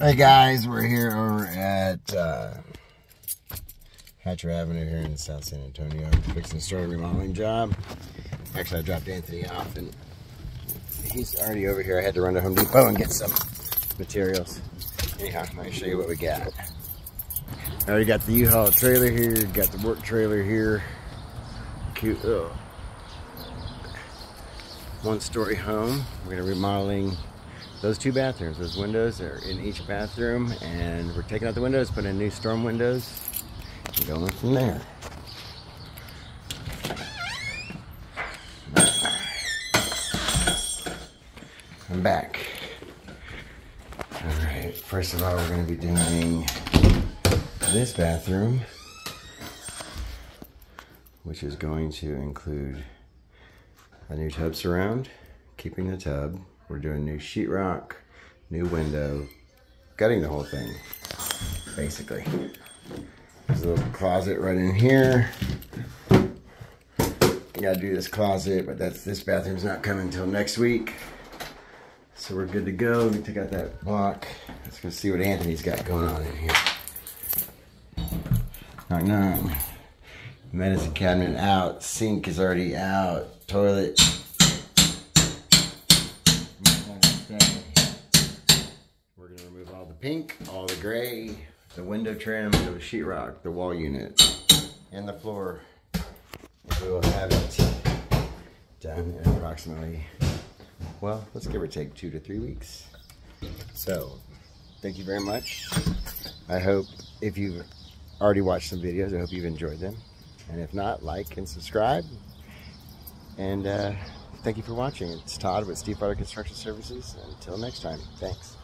Hey guys, we're here over at uh, Hatcher Avenue here in South San Antonio. Fixing to start a remodeling job. Actually, I dropped Anthony off and he's already over here. I had to run to Home Depot and get some materials. Anyhow, I'm going to show you what we got. I already got the U-Haul trailer here, got the work trailer here. Cute little one-story home. We're to remodeling those two bathrooms. Those windows are in each bathroom, and we're taking out the windows, putting in new storm windows, and going from there. I'm back. All right, first of all, we're going to be doing this bathroom, which is going to include a new tub surround, keeping the tub, we're doing new sheetrock, new window, gutting the whole thing, basically. There's a little closet right in here. gotta do this closet, but that's this bathroom's not coming until next week. So we're good to go. Let me take out that block. Let's go see what Anthony's got going on in here. Knock knock. Medicine cabinet out. Sink is already out. Toilet pink, all the gray, the window trim, the sheetrock, the wall unit, and the floor. We will have it done in approximately, well, let's give or take two to three weeks. So, thank you very much. I hope if you've already watched some videos, I hope you've enjoyed them. And if not, like and subscribe. And uh, thank you for watching. It's Todd with Steve Stiefvater Construction Services. Until next time, thanks.